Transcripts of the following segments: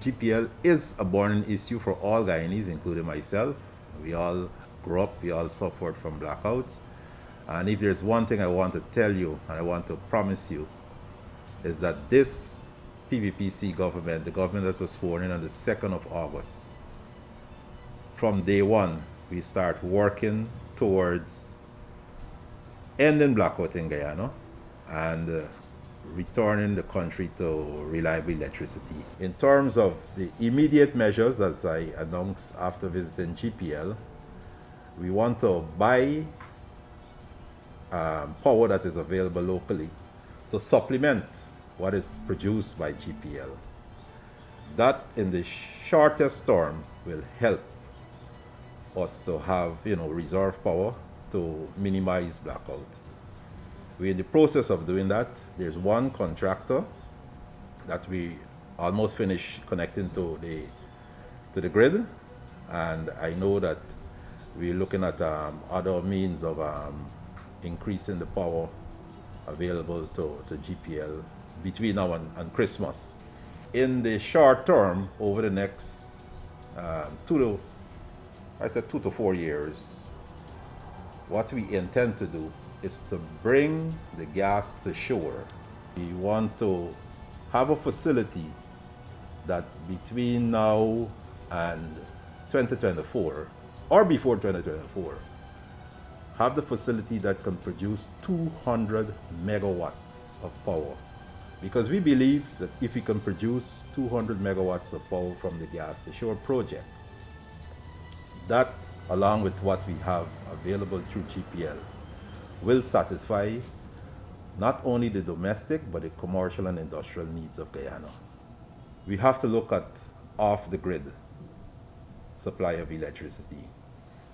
GPL is a burning issue for all Guyanese, including myself. We all grew up, we all suffered from blackouts. And if there's one thing I want to tell you and I want to promise you, is that this PPP/C government, the government that was sworn in on the 2nd of August, from day one, we start working towards ending blackout in Guyana and uh, returning the country to reliable electricity. In terms of the immediate measures, as I announced after visiting GPL, we want to buy um, power that is available locally to supplement what is produced by GPL. That in the shortest term will help us to have you know reserve power to minimize blackout. We're in the process of doing that. There's one contractor that we almost finished connecting to the to the grid, and I know that we're looking at um, other means of um, increasing the power available to, to GPL between now and, and Christmas. In the short term, over the next uh, two to I said two to four years, what we intend to do is to bring the gas to shore. We want to have a facility that between now and 2024 or before 2024 have the facility that can produce 200 megawatts of power because we believe that if we can produce 200 megawatts of power from the gas to shore project that, along with what we have available through GPL, will satisfy not only the domestic but the commercial and industrial needs of Guyana. We have to look at off the grid supply of electricity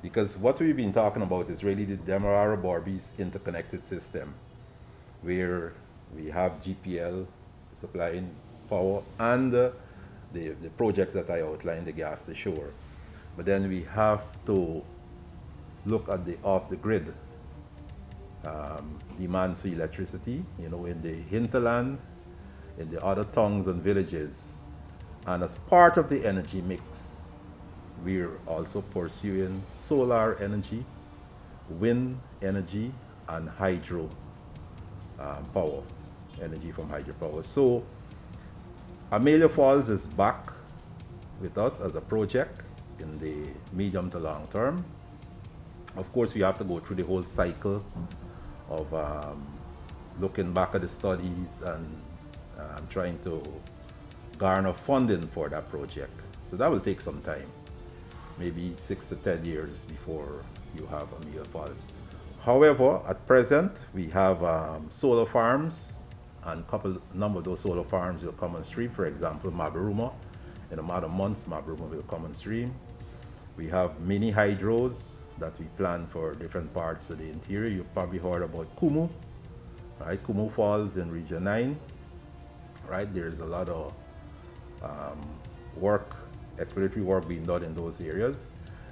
because what we've been talking about is really the Demerara Berbice interconnected system where we have GPL supplying power and uh, the, the projects that I outlined, the gas to shore. But then we have to look at the off the grid um, demands for electricity, you know, in the hinterland, in the other towns and villages. And as part of the energy mix, we're also pursuing solar energy, wind energy, and hydro um, power, energy from hydropower. So Amaila Falls is back with us as a project in the medium to long term. Of course, we have to go through the whole cycle of um, looking back at the studies and um, trying to garner funding for that project. So that will take some time, maybe six to 10 years before you have Amaila Falls. However, at present, we have um, solar farms and a couple number of those solar farms will come on stream. For example, Mabaruma, in a matter of months, Mabaruma will come on stream. We have mini hydros that we plan for different parts of the interior. You've probably heard about Kumu, right? Kumu Falls in Region 9, right? There's a lot of um, work, exploratory work being done in those areas.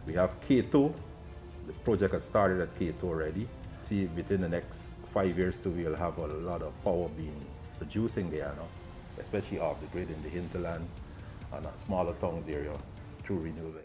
We have Kato. The project has started at Kato already. See, within the next five years too, we'll have a lot of power being produced in Guyana, especially off the grid in the hinterland and a smaller towns area through renewable